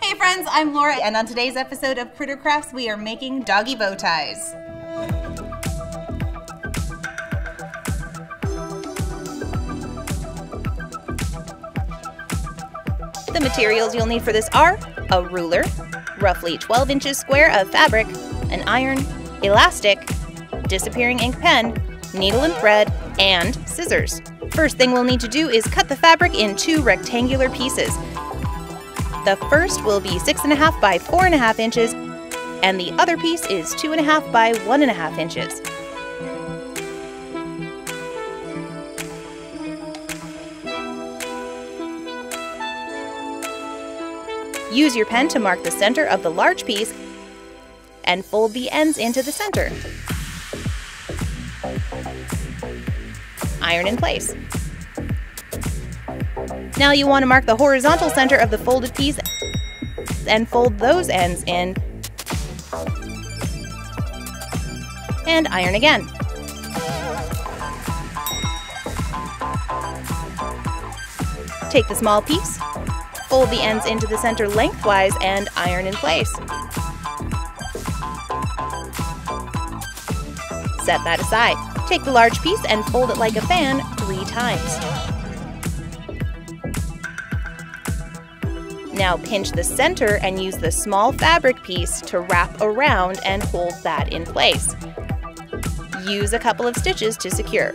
Hey friends, I'm Laura, and on today's episode of Critter Crafts, we are making doggy bow ties. The materials you'll need for this are a ruler, roughly 12 inches square of fabric, an iron, elastic, disappearing ink pen, needle and thread, and scissors. First thing we'll need to do is cut the fabric in two rectangular pieces. The first will be 6.5 by 4.5 inches, and the other piece is 2.5 by 1.5 inches. Use your pen to mark the center of the large piece and fold the ends into the center. Iron in place. Now you want to mark the horizontal center of the folded piece and fold those ends in. And iron again. Take the small piece, fold the ends into the center lengthwise and iron in place. Set that aside. Take the large piece and fold it like a fan three times. Now pinch the center and use the small fabric piece to wrap around and hold that in place. Use a couple of stitches to secure.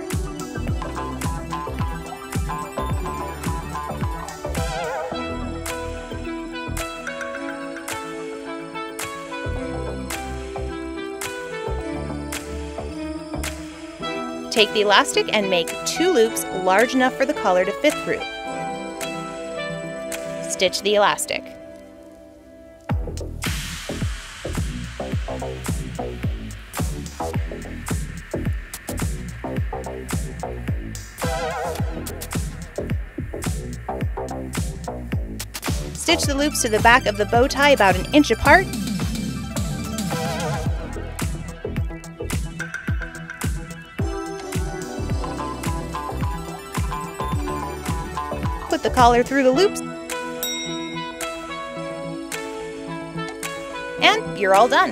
Take the elastic and make two loops large enough for the collar to fit through. Stitch the elastic. Stitch the loops to the back of the bow tie about an inch apart Put the collar through the loops. And you're all done.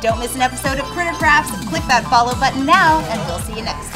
Don't miss an episode of Critter Crafts. Click that follow button now, and we'll see you next